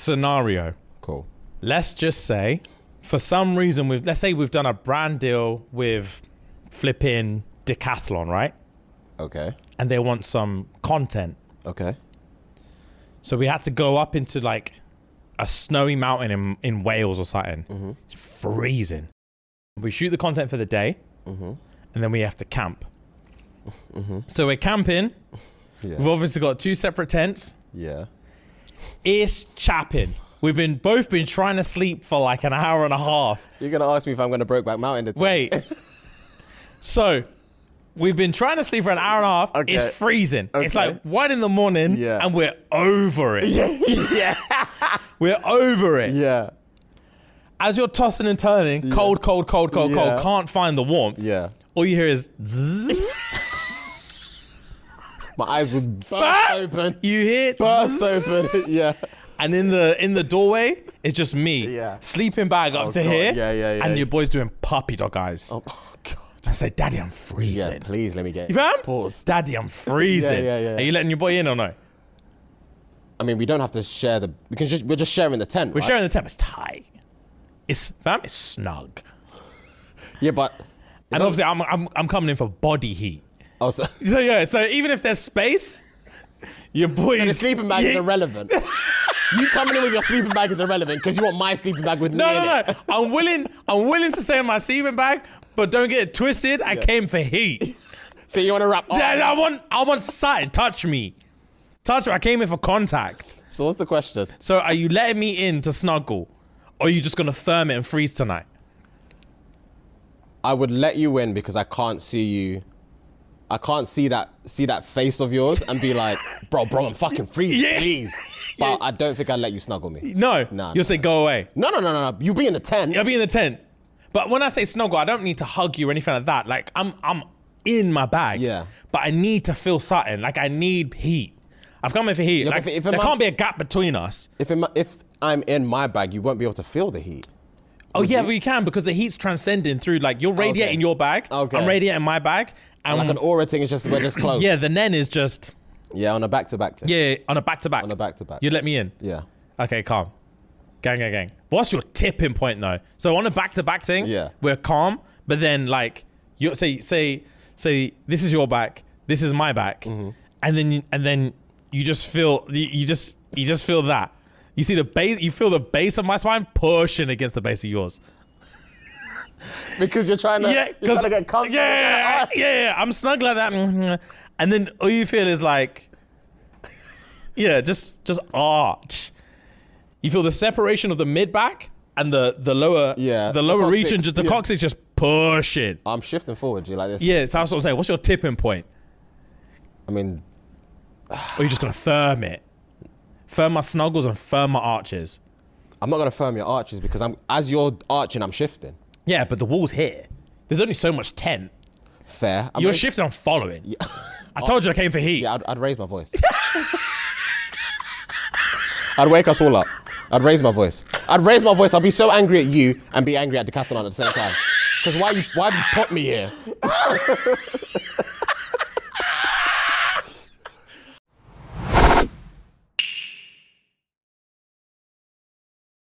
scenario. Cool. Let's just say, for some reason, we've let's say we've done a brand deal with flipping Decathlon, right? Okay. And they want some content. Okay. So we had to go up into like a snowy mountain in, in Wales or something. It's freezing. We shoot the content for the day, mm-hmm. and then we have to camp. Mm-hmm. So we're camping. Yeah. We've obviously got two separate tents. Yeah. It's chapping. We've been both been trying to sleep for like an hour and a half. You're gonna ask me if I'm gonna Brokeback Mountain. to- Wait. so we've been trying to sleep for an hour and a half. Okay. It's freezing. It's like one in the morning, Yeah. and we're over it. yeah. We're over it. Yeah. As you're tossing and turning, cold, cold, cold, cold, Yeah. cold, can't find the warmth. Yeah. All you hear is zzz. My eyes would burst open. you hear Burst open. yeah. and in the in the doorway, it's just me, Yeah. sleeping bag up Oh, to God. here, Yeah, yeah, yeah. and your boy's doing puppy dog eyes. Oh, oh God. I say, Daddy, I'm Yeah. freezing. Please let me get. You fam? Pause. Daddy, I'm freezing. Yeah, yeah, yeah. Are you letting your boy in or no? I mean, we don't have to share the. We can just. We're just sharing the tent. We're right? sharing the tent. It's tight. It's fam. It's snug. Yeah, but. And obviously, I'm, I'm I'm coming in for body heat. Oh, also, So yeah. So even if there's space, your boy the is sleeping bag is irrelevant. you coming in with your sleeping bag is irrelevant because you want my sleeping bag with No, me no, it. no. I'm willing. I'm willing to say my sleeping bag, but don't get it twisted. I came for heat. So you want to wrap? Yeah. I want. I want sight. Touch me. Touch me. I came in for contact. So what's the question? So are you letting me in to snuggle, or are you just gonna firm it and freeze tonight? I would let you in because I can't see you. I can't see that see that face of yours and be like, bro, bro, I'm fucking freezing, Yeah. please. But I don't think I'd let you snuggle me. No. Nah, You'll nah. say go away. No, no, no, no, no. You be in the tent. I'll be in the tent. But when I say snuggle, I don't need to hug you or anything like that. Like I'm I'm in my bag. Yeah. But I need to feel something. Like I need heat. I've come in for heat. but like if- if there I'm- can't be a gap between us. If in my, if I'm in my bag, you won't be able to feel the heat. Oh yeah, but you can because the heat's transcending through. Like you're radiating Okay. your bag. Okay. I'm radiating my bag. And Like an aura thing is just we're just close. yeah, the nen is just Yeah, on a back to back. yeah on a back to back. On a back to back. You let me in. Yeah. Okay, calm. Gang, gang, gang. What's your tipping point though? So on a back to back thing, Yeah. we're calm, but then like you say say say this is your back, this is my back, Mm-hmm. and then you, and then you just feel you, you just you just feel that. You see the base, you feel the base of my spine pushing against the base of yours. Because you're trying to, Yeah, you're trying to get comfortable. yeah, yeah, yeah, yeah. I'm snug like that, and then all you feel is like, yeah, just just arch. You feel the separation of the mid back and the the lower, Yeah, the the lower coccyx, region, just the yeah. coccyx just pushing. I'm shifting forward, G, like this. Yeah, so that's what I'm saying. What's your tipping point? I mean, Or you just gonna firm it, firm my snuggles and firm my arches. I'm not gonna firm your arches because I'm as you're arching, I'm shifting. Yeah, but the wall's here. There's only so much tent. Fair. I'm You're shifting. I'm following. I told you I came for heat. Yeah, I'd, I'd raise my voice. I'd wake us all up. I'd raise my voice. I'd raise my voice. I'd be so angry at you and be angry at Decathlon at the same time. Because why you why you put me here?